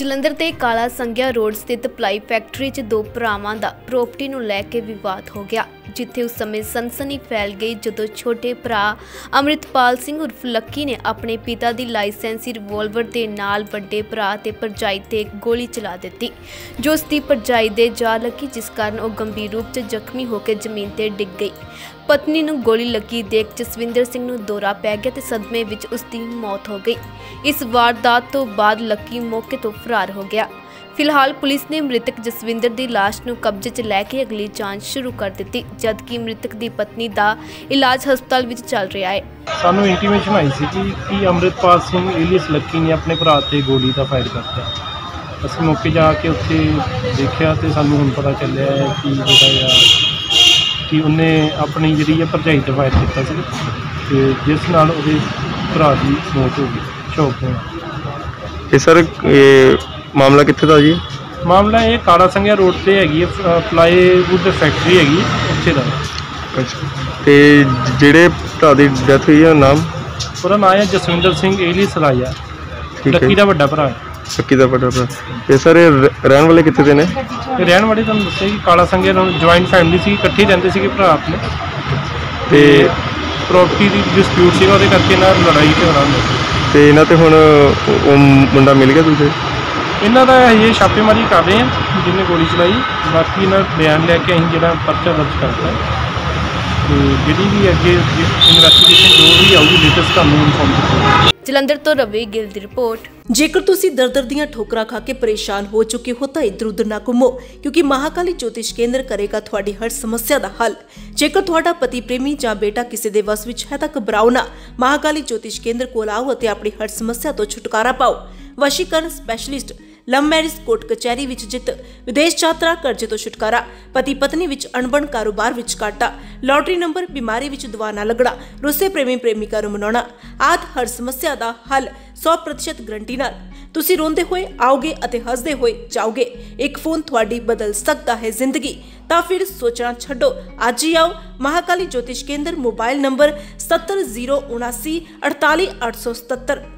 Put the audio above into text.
ਜਲੰਧਰ ਦੇ ਕਾਲਾ ਸੰਗਿਆ ਰੋਡ ਸਥਿਤ ply factory 'ਚ ਦੋ ਭਰਾਵਾਂ ਦਾ ਪ੍ਰਾਪਰਟੀ ਨੂੰ ਲੈ ਕੇ ਵਿਵਾਦ ਹੋ ਗਿਆ। ਜਿੱਥੇ ਉਸ ਸਮੇਂ ਸਨਸਨੀ ਫੈਲ ਗਈ ਜਦੋਂ ਛੋਟੇ ਭਰਾ ਅੰਮ੍ਰਿਤਪਾਲ ਸਿੰਘ ਉਰਫ ਲੱਕੀ ਨੇ ਆਪਣੇ ਪਿਤਾ ਦੀ ਲਾਇਸੈਂਸੀ ਰਿਵਾਲਵਰ ਦੇ ਨਾਲ ਵੱਡੇ ਭਰਾ ਤੇ ਭਰਜਾਈ ਤੇ ਗੋਲੀ ਚਲਾ ਦਿੱਤੀ, ਜੋ ਉਸ ਦੀ ਭਰਜਾਈ ਦੇ ਜਾ ਲੱਗੀ, ਜਿਸ ਕਾਰਨ ਉਹ ਗੰਭੀਰ ਰੂਪ 'ਚ ਜ਼ਖਮੀ ਹੋ ਕੇ ਜ਼ਮੀਨ ਤੇ ਡਿੱਗ ਗਈ। ਪਤਨੀ ਨੂੰ ਗੋਲੀ ਲੱਗੀ ਦੇਖ ਜਸਵਿੰਦਰ ਸਿੰਘ ਨੂੰ ਦੌਰਾ ਪੈ ਗਿਆ ਤੇ ਸਦਮੇ ਵਿੱਚ ਉਸ ਦੀ ਮੌਤ ਹੋ ਗਈ। ਇਸ ਵਾਰਦਾਤ ਤੋਂ ਬਾਅਦ ਲੱਕੀ ਮੌਕੇ ਤੋਂ ਫਰਾਰ ਹੋ ਗਿਆ। ਫਿਲਹਾਲ ਪੁਲਿਸ ਨੇ ਮ੍ਰਿਤਕ ਜਸਵਿੰਦਰ ਦੀ ਲਾਸ਼ ਨੂੰ ਕਬਜ਼ੇ 'ਚ ਲੈ ਕੇ ਅਗਲੀ ਜਾਂਚ ਸ਼ੁਰੂ ਕਰ ਦਿੱਤੀ ਜਦਕਿ ਮ੍ਰਿਤਕ ਦੀ ਪਤਨੀ ਦਾ ਇਲਾਜ ਹਸਪਤਾਲ ਵਿੱਚ ਚੱਲ ਰਿਹਾ ਹੈ। ਸਾਨੂੰ ਇੰਟੀਮੇਸ਼ਨ ਆਈ ਸੀ ਕਿ ਕਿ ਅੰਮ੍ਰਿਤਪਾਲ ਸਿੰਘ ਏਲੀਅਸ ਲੱਕੀ ਨੇ ਆਪਣੇ ਭਰਾ ਤੇ ਗੋਲੀ ਦਾ ਫਾਇਰ ਕਰਤਾ। ਅਸੀਂ ਮੌਕੇ ਜਾ ਕੇ ਉੱਥੇ ਦੇਖਿਆ ਤੇ ਸਾਨੂੰ ਹੁਣ ਪਤਾ ਚੱਲਿਆ ਹੈ ਕਿ ਜਿਹੜਾ ਆ ਕਿ ਉਹਨੇ ਆਪਣੀ ਜਿਹੜੀ ਹੈ ਭਰਜਾਈ ਤੇ ਫਾਇਰ ਕੀਤਾ ਸੀ ਤੇ ਜਿਸ ਨਾਲ ਉਹਦੇ ਭਰਾ ਦੀ ਮੌਤ ਹੋ ਗਈ ਸ਼ੌਕ ਹੋਇਆ। ਇਹ ਸਰ ਇਹ ਮਾਮਲਾ ਕਿੱਥੇ ਦਾ ਜੀ? ਮਾਮਲਾ ਇਹ ਕਾਲਾ ਸੰਗਿਆ ਰੋਡ ਤੇ ਹੈਗੀ ਹੈ ਪਲਾਈਵੁੱਡ ਫੈਕਟਰੀ ਹੈਗੀ ਉੱਥੇ ਦਾ। ਅੱਛਾ। ਤੇ ਜਿਹੜੇ ਭਰਾ ਦੀ ਡੈਥ ਹੋਈ ਹੈ ਨਾਮ? ਉਹਦਾ ਨਾਮ ਹੈ ਜਸਵਿੰਦਰ ਸਿੰਘ ਠੀਕ ਹੈ। ਲੱਕੀ ਦਾ ਵੱਡਾ ਭਰਾ ਹੈ। ਸੱਕੀ ਦਾ ਪਤਾ ਭਰਾ। ਤੇ ਸਰ ਇਹ ਰ- ਰਹਿਣ ਵਾਲੇ ਕਿੱਥੇ ਦੇ ਨੇ? ਤੇ ਰਹਿਣ ਵਾਲੇ ਤੁਹਾਨੂੰ ਦੱਸਿਆ ਕਿ ਕਾਲਾ ਸੰਘਿਆ ਨਾਲ ਜੁਆਇੰਟ ਫੈਮਿਲੀ ਸੀ ਇਕੱਠੇ ਰਹਿੰਦੇ ਸੀਗੇ ਭਰਾ ਆਪਣੇ। ਤੇ ਪ੍ਰਾਪਰਟੀ ਦੀ ਡਿਸਪਿਊਟ ਸੀਗਾ ਉਹਦੇ ਕਰਕੇ ਨਾਲ ਲੜਾਈ ਝਗੜਾ ਹੁੰਦਾ ਸੀ ਤੇ ਇਹਨਾਂ ਤੇ ਹੁਣ ਉਹ- ਉਹ ਮੁੰਡਾ ਮਿਲ ਗਿਆ ਦੂਜੇ? ਇਹਨਾਂ ਦਾ ਇਹ ਛਾਪੇਮਾਰੀ ਕਰ ਰਹੇ ਆ ਜਿਹਨੇ ਗੋਲੀ ਚਲਾਈ। ਬਾਕੀ ਇਹਨਾਂ ਬਿਆਨ ਲੈ ਕੇ ਅਸੀਂ ਜਿਹੜਾ ਪਰਚਾ ਦਰਜ ਕਰਤਾ ਤੇ ਜਿਹੜੀ ਵੀ ਅੱਗੇ ਇਨਵੈਸਟੀਗੇਸ਼ਨ ਜੋ ਵੀ ਆਊਗੀ ਲੇਟੈਸਟ ਤੁਹਾਨੂੰ ਇਨਫੋਰਮ ਕਰਾਂਗੇ। ਜਲੰਧਰ ਤੋਂ ਰਵੀ ਗਿੱਲ ਦੀ ਰਿਪੋਰਟ। ਜੇਕਰ ਤੁਸੀਂ ਦਰ-ਦਰ ਦੀਆਂ ਠੋਕਰਾਂ ਖਾ ਕੇ ਪਰੇਸ਼ਾਨ ਹੋ ਚੁੱਕੇ ਹੋ ਤਾਂ ਇੱਧਰ ਉੱਧਰ ਨਾ ਘੁੰਮੋ ਕਿਉਂਕਿ ਮਹਾਕਾਲੀ ਜੋਤਿਸ਼ ਕੇਂਦਰ ਕਰੇਗਾ ਤੁਹਾਡੀ ਹਰ ਸਮੱਸਿਆ ਦਾ ਹੱਲ। ਜੇਕਰ ਤੁਹਾਡਾ ਪਤੀ ਪ੍ਰੇਮੀ ਜਾਂ ਬੇਟਾ ਕਿਸੇ ਦੇ ਵਸ ਵਿੱਚ ਹੈ ਤਾਂ ਘਬਰਾਓ ਨਾ। ਮਹਾਕਾਲੀ ਜੋਤਿਸ਼ ਕੇਂਦਰ ਕੋਲ ਆਓ ਅਤੇ ਆਪਣੀ ਹਰ ਸਮੱਸਿਆ ਤੋਂ ਛੁਟਕਾਰਾ ਪਾਓ। ਵਸ਼ੀਕਰਨ ਸਪੈਸ਼ਲਿਸਟ ਲਵ ਮੈਰਿਜ ਕੋਰਟ ਕਚਹਿਰੀ ਵਿੱਚ ਜਿੱਤ, ਵਿਦੇਸ਼ ਯਾਤਰਾ ਕਰਜ਼ੇ ਤੋਂ ਛੁਟਕਾਰਾ, ਪਤੀ ਪਤਨੀ ਵਿੱਚ ਅਣਬਣ ਕਾਰੋਬਾਰ ਵਿੱਚ ਘਾਟਾ, ਲਾਟਰੀ ਨੰਬਰ ਬਿਮਾਰੀ ਵਿੱਚ ਦਵਾ ਨਾ ਲੱਗਣਾ ਰੁੱਸੇ ਪ੍ਰੇਮੀ ਪ੍ਰੇਮਿਕਾ ਨੂੰ ਮਨਾਉਣਾ, ਆਦ ਹਰ ਸਮੱਸਿਆ ਦਾ ਹੱਲ 100% ਗਰੰਟੀ ਨਾਲ। ਤੁਸੀਂ ਰੋਂਦੇ ਹੋਏ ਆਓਗੇ ਅਤੇ ਹੱਸਦੇ ਹੋਏ ਜਾਓਗੇ। ਇੱਕ ਫੋਨ ਤੁਹਾਡੀ ਬਦਲ ਸਕਦਾ ਹੈ ਜ਼ਿੰਦਗੀ। ਤਾਂ ਫਿਰ ਸੋਚਣਾ ਛੱਡੋ। ਅੱਜ ਹੀ ਆਓ। ਮਹਾਕਾਲੀ ਜੋਤਿਸ਼ ਕੇਂਦਰ ਮੋਬਾਈਲ ਨੰਬਰ 70079 48877